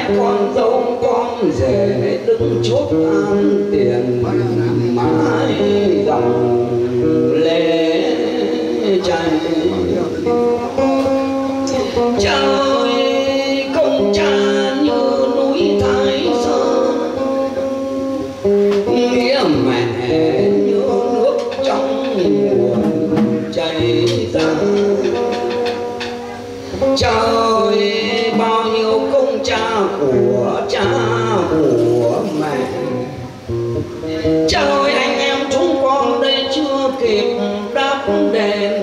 hai con dâu con rể đứng chốt an tiền mãi dòng lễ chạy. Chào cha của cha của mẹ. Trời anh em chúng con đây chưa kịp đáp đền.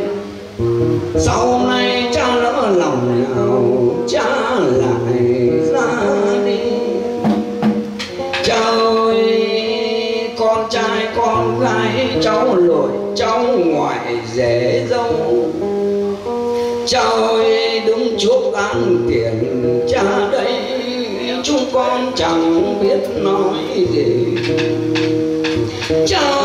Sau này cha lỡ lòng nào, cha lại ra đi? Trời con trai, con gái, cháu lội cháu ngoại rể dâu con chẳng biết nói gì. Trời